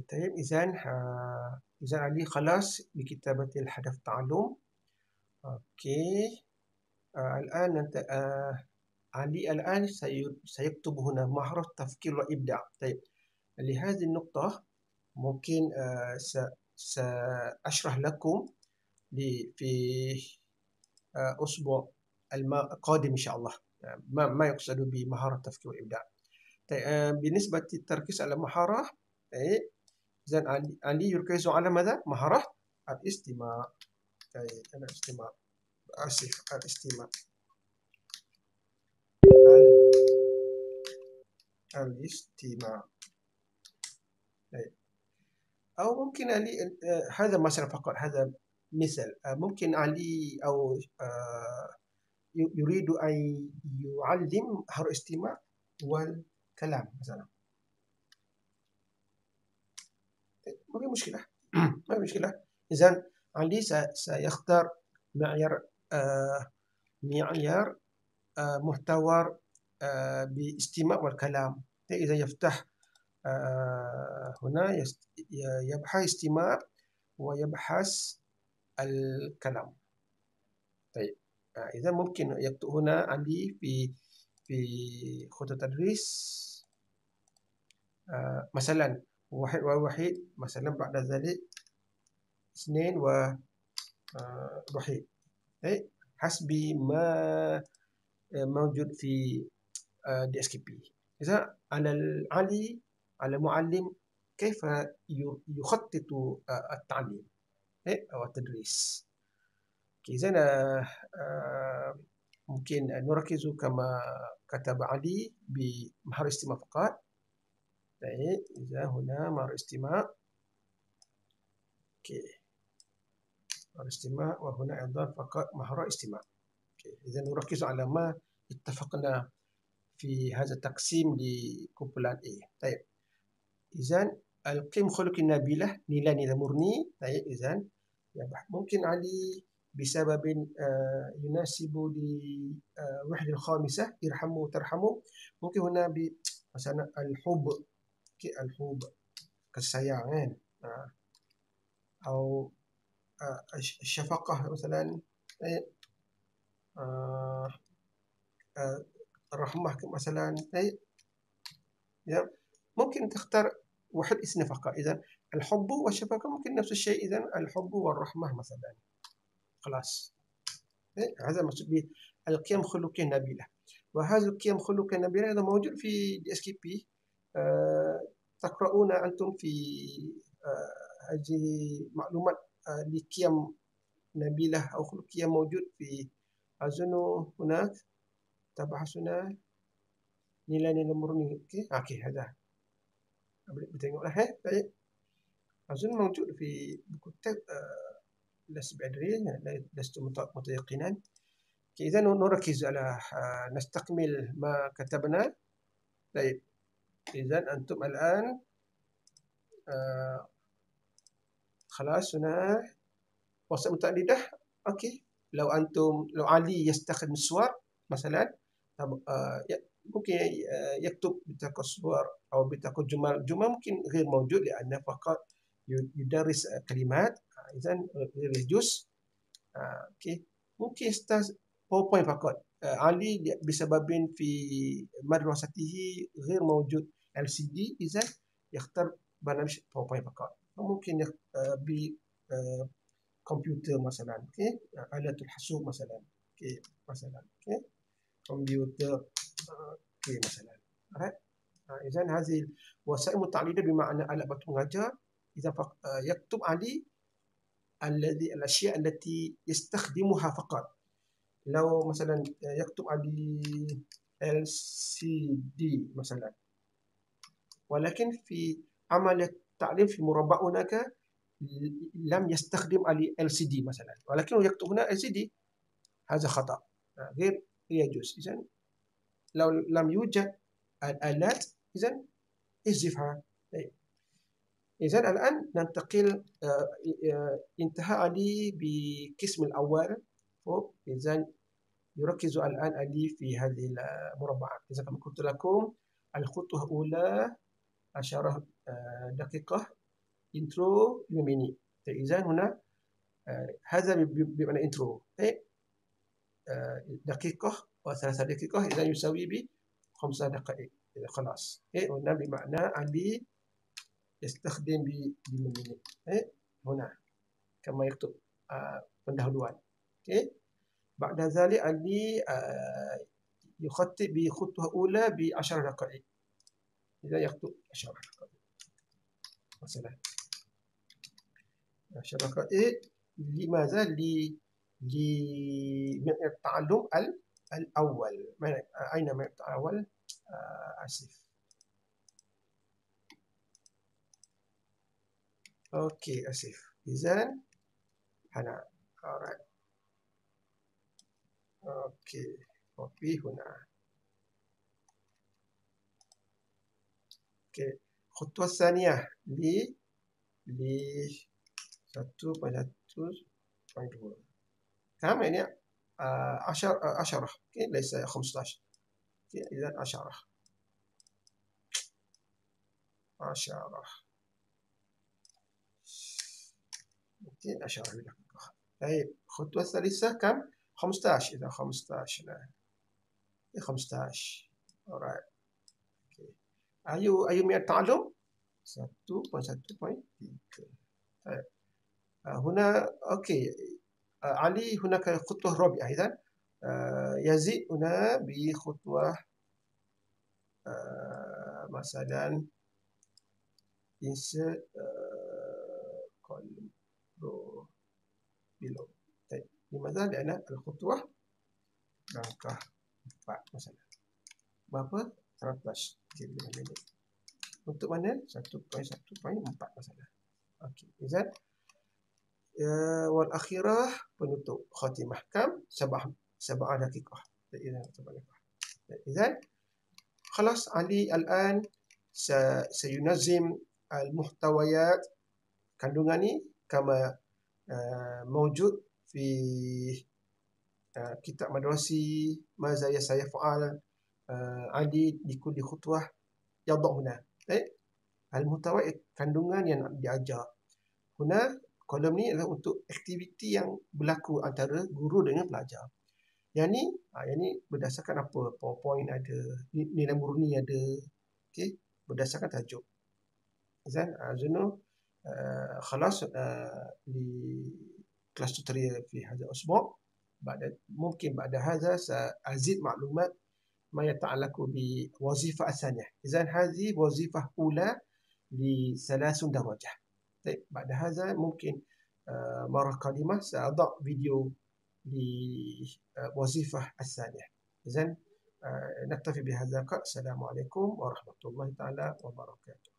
طيب اذا اذا علي خلاص بكتابة الهدف تعلم. أوكي آه الآن انت آه علي الآن سيكتب هنا مهارة تفكير وابداع طيب لهذه النقطة ممكن آه سأشرح لكم في آه أسبوع القادم إن شاء الله. ما ما يقصد بمهارة التفكير والإبداع. طيب آه بالنسبة للتركيز على مهارة طيب إذا علي يركز على ماذا؟ مهارة الاستماع. طيب الاستماع آسف الاستماع. الاستماع. طيب. أو ممكن علي هذا مثلا فقط هذا مثل آه، ممكن علي أو آه، يريد أن يعلم الاستماع والكلام مثلا. ما في مشكلة. ما في مشكلة. إذا علي سيختار معيار آه معيار آه محتوى آه باستماع والكلام. إذا يفتح آه هنا يبحث استماع ويبحث الكلام. طيب آه إذا ممكن يكتب هنا عندي في في خطة تدريس آه مثلا واحد وواحد مثلا بعد ذلك اثنين ووحيد آه حسب ما آه، موجود في DSKP إذا على العلي على المعلم كيف يخطط آه، التعليم أو التدريس إذا ممكن نركز كما كتب علي بمهارة استماع فقط طيب إذا هنا مهارة استماع. Okay. مهارة استماع وهنا أيضا فقط مهارة استماع. Okay. إذا نركز على ما اتفقنا في هذا التقسيم لكوبلان A طيب. إذا القيم خلق النبيلة نيلا نيلا مرني. طيب إذا. ممكن علي بسبب آه، يناسب للوحدة آه، الخامسة يرحموا وترحموا ممكن هنا مثلا الحب. الحب كالسيان آه، أو الشفقة مثلا الرحمة مثلا ممكن تختار واحد اسم فقط. إذا الحب والشفقة ممكن نفس الشيء. إذا الحب والرحمة مثلا. خلاص. إيه؟ هذا مقصود بالقيم الخلقية النبيلة وهذه القيم الخلقية النبيلة هذا موجود في DSKP تقرؤون أنتم في آه، هذه معلومات آه، لقيم نبيلة أو خلقية موجود في أظن هناك؟ تبحثنا nilai-nilai murni okey okey هذا. boleh bertengoklah eh baik أظن موجود في كتاب لست بأدري لست متيقنا. إذا نركز على نستكمل ما كتبنا. طيب. إذا أنتم الآن خلاص هنا وسائل متعددة okay لو أنتم لو علي يستخدم الصور مثلا ممكن يكتب بتلك الصور أو بتلك الجمل جمل ممكن غير موجود لأنه فقط يدرس كلمات إذا غير يجوز okay ممكن يستخدم PowerPoint فقط علي بسبب في مدرسته غير موجود LCD إذا يختار برنامج PowerPoint فقط ممكن ب كمبيوتر مثلا okay آلة الحاسوب مثلا okay مثلا okay كمبيوتر okay مثلا إذا هذه وسائل متعددة بمعنى alat bantu mengajar. إذا يكتب علي الذي الأشياء التي يستخدمها فقط لو مثلا يكتب علي LCD مثلا. ولكن في عمل التعليم في مربع هناك لم يستخدم علي LCD مثلا. ولكنه يكتب هنا LCD هذا خطأ. غير يجوز إذا لو لم يوجد الآلات إذا احذفها طيب. إذا الآن ننتقل آه، آه، انتهى علي بقسم الأول. إذا يركز الآن علي في هذه المربعات إذا كما قلت لكم الخطوة الأولى عشرة دقيقة intro 5 minit. إذا هنا هذا بمعنى intro. دقيقة وثلاث دقيقة إذا يساوي بخمس دقائق خلاص هنا بمعنى علي يستخدم بمنit هنا كما يكتب pendahuluan. بعد ذلك علي يخطئ بخطوة أولى بعشر دقائق إذا يكتب عشر دقائق مثلا عشر دقائق لماذا؟ للتعلم الأول. أين من الأول؟ آسف. Okay آسف. إذن هنا. Alright okay copy هنا okay الخطوة الثانية ل ل 1.1.2 كم يعني عشر عشرة. ليس 15 إذا عشرة. عشرة. ممكن عشرة طيب الخطوة الثالثة كم؟ 15 إذا 15 لا. 15 alright أي أي من التعلم؟ 1.1.3 طيب. هنا أوكي علي هناك خطوة رابعة إذا يزيد هنا بخطوة مثلا insert column row below. لماذا؟ لأن الخطوة langkah 4 مثلا berapa? 100 km minit untuk mana? 1.1.4 masalah okey izan والأخيرة penutup khatimah kam sabah سبع دقيقة إذا سبع دقيقة إذا خلاص علي الآن سينظم المحتويات kandungan ni كما موجود fi uh, kitab madrasi mazaya saya faal uh, adi di kulli khutwah yadhu huna. Eh al mutawaid kandungan yang nak diajar. Huna kolom ni adalah untuk aktiviti yang berlaku antara guru dengan pelajar. Yang ni uh, yang ni berdasarkan apa? Powerpoint ada nilai murni ada okey? Berdasarkan tajuk. Zain Azuno ah, uh, ah, khalas uh, di لكلاس توتوريال في هذا الأسبوع بعد ممكن بعد هذا سأزيد معلومات ما يتعلق بوظيفة الثانية إذا هذه وظيفة أولى لثلاث درجة طيب بعد هذا ممكن مرة قادمة سأضع فيديو لوظيفة الثانية إذن نكتفي بهذا السلام عليكم ورحمة الله تعالى وبركاته